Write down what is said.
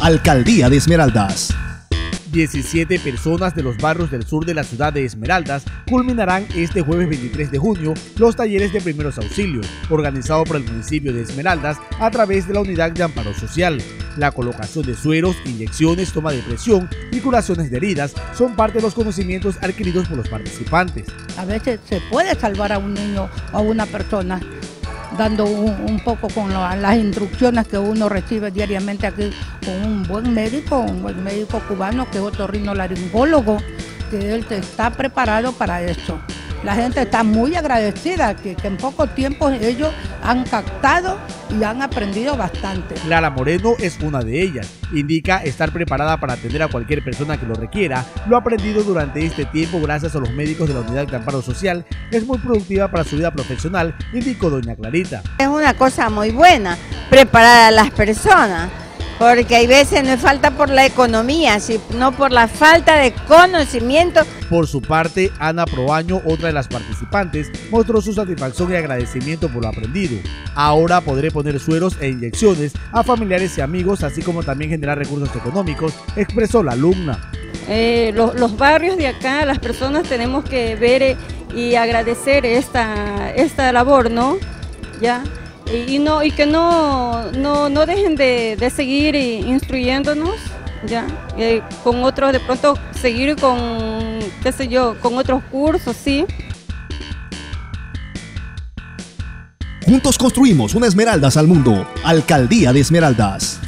Alcaldía de Esmeraldas. 17 personas de los barrios del sur de la ciudad de Esmeraldas culminarán este jueves 23 de junio los talleres de primeros auxilios, organizados por el municipio de Esmeraldas a través de la unidad de amparo social. La colocación de sueros, inyecciones, toma de presión y curaciones de heridas son parte de los conocimientos adquiridos por los participantes. A veces se puede salvar a un niño o a una persona dando un, poco con las instrucciones que uno recibe diariamente aquí con un buen médico, un buen médico cubano que es otorrinolaringólogo, que él está preparado para eso la gente está muy agradecida que, en poco tiempo ellos han captado y han aprendido bastante. Clara Moreno es una de ellas. Indica estar preparada para atender a cualquier persona que lo requiera. Lo aprendido durante este tiempo gracias a los médicos de la Unidad de Amparo Social es muy productiva para su vida profesional, indicó doña Clarita. Es una cosa muy buena preparar a las personas porque hay veces no es falta por la economía, sino por la falta de conocimiento. Por su parte, Ana Proaño, otra de las participantes, mostró su satisfacción y agradecimiento por lo aprendido. Ahora podré poner sueros e inyecciones a familiares y amigos, así como también generar recursos económicos, expresó la alumna. Eh, los, barrios de acá, las personas tenemos que ver eh, y agradecer esta, esta labor, ¿no? Ya, y, no, y que no, no, no dejen de, de, seguir instruyéndonos, ya, eh, con otros, de pronto seguir con, qué sé yo, con otros cursos, sí. Juntos construimos una Esmeraldas al mundo. Alcaldía de Esmeraldas.